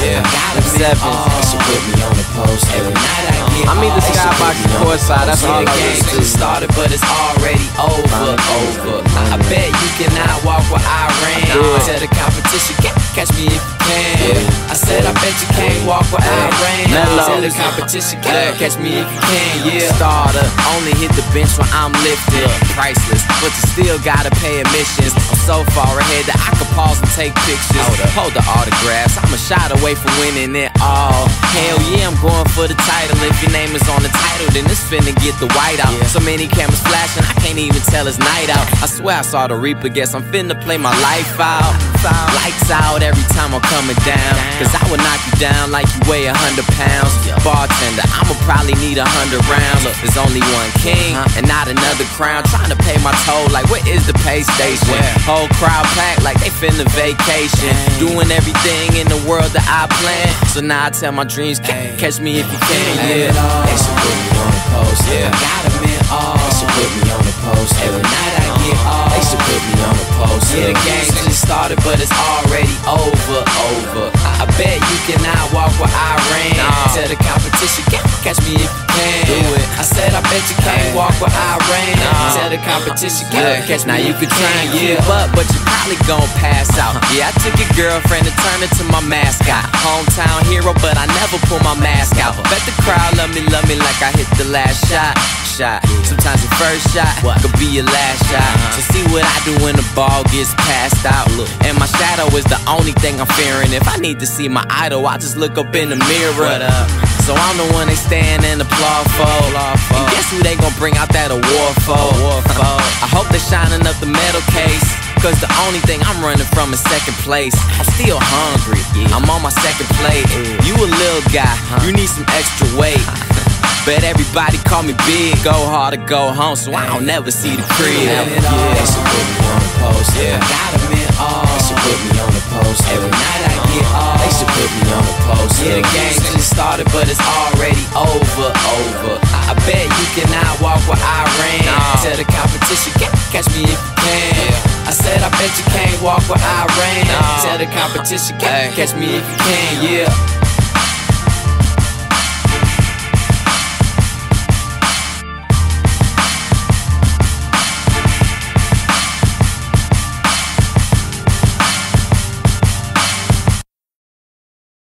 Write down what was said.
Yeah, seven. She put me on the post. Every night I get I'm either skybox or courtside. That's all I the game just started, but it's already over. Over. I bet you cannot walk where I ran. Tell the competition, catch me if you can. I said, I bet you can't walk where I ran. Mellow. Tell the competition, "Ca- catch me if you can. Yeah. Starter, only hit the bench when I'm lifted. Priceless, but you still gotta pay admissions. I'm so far ahead that I could pause and take pictures. Hold the autographs, I'm a shot away from winning it all. Hell yeah, I'm going for the title. If your name is on the title, then it's finna get the white out. So many cameras flashing, I can't even tell it's night out. I swear I saw the Reaper, guess I'm finna play my life out. Lights out every time I'm coming down. Cause I would knock you down like you weigh a hundred pounds. Bartender, I'ma probably need a hundred rounds. Look, there's only one king uh-huh. and not another crown. Trying to pay my toll, like where is the pay station? Whole crowd packed like they finna vacation. Doing everything in the world that I plan. So now I tell my dreams, catch me if you can, yeah. They should put me on the post. Yeah. I got them in all. They should put me on the post. Every night I get all. They should put me on the post. Yeah, the game just started, but it's already over. Over. I, bet you cannot walk where I ran. Tell the competition, catch me if you can. Do it. I said, I bet you can't walk where I ran. Tell the competition, "Ca- catch me now you could try and can." keep up, but you probably gon' pass out. Yeah, I took your girlfriend and turned her to my mascot. Hometown hero, but I never pull my mask out. Bet the crowd love me, love me like I hit the last shot. Shot. Sometimes the first shot could be your last shot. Uh-huh. So see what I do when the ball gets passed out. Look, and my shadow is the only thing I'm fearing. If I need to see my idol, I just look up in the mirror. So I'm the one they stand and applaud for. And guess who they gon' bring out that award for? I hope they're shining up the medal case. Cause the only thing I'm running from is second place. I'm still hungry. I'm on my second plate. You a little guy, you need some extra weight. Bet everybody call me big, go hard or go home, so I don't never see the crib. They should put me on the post. Yeah. I got them in all. They should put me on the post. Every night I get all. They should put me on the post. Yeah, the game started, but it's already over. Over. I, I bet you cannot walk where I ran. Tell the competition, "Ca- catch me if you can. I said, I bet you can't walk where I ran. Tell the competition, "Ca- catch me if you can. Yeah.